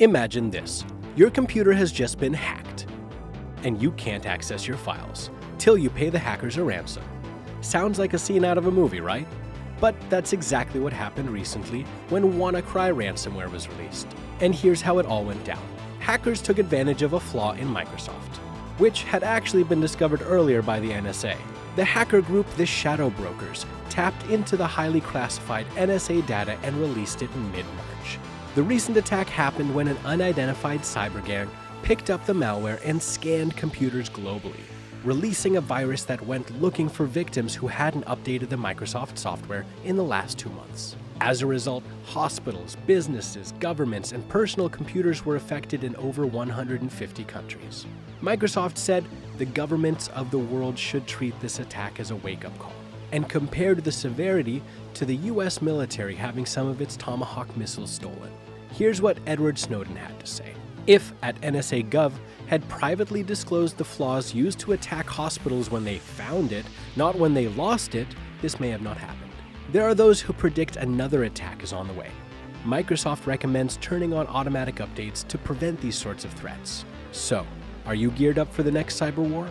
Imagine this your computer has just been hacked, and you can't access your files till you pay the hackers a ransom. Sounds like a scene out of a movie, right? But that's exactly what happened recently when WannaCry ransomware was released. And here's how it all went down. Hackers took advantage of a flaw in Microsoft, which had actually been discovered earlier by the NSA. The hacker group, the Shadow Brokers, tapped into the highly classified NSA data and released it in mid March. The recent attack happened when an unidentified cyber gang picked up the malware and scanned computers globally, releasing a virus that went looking for victims who hadn't updated the Microsoft software in the last two months. As a result, hospitals, businesses, governments, and personal computers were affected in over 150 countries. Microsoft said the governments of the world should treat this attack as a wake up call and compared the severity to the US military having some of its Tomahawk missiles stolen. Here's what Edward Snowden had to say. If at NSA Gov had privately disclosed the flaws used to attack hospitals when they found it, not when they lost it, this may have not happened. There are those who predict another attack is on the way. Microsoft recommends turning on automatic updates to prevent these sorts of threats. So, are you geared up for the next cyber war?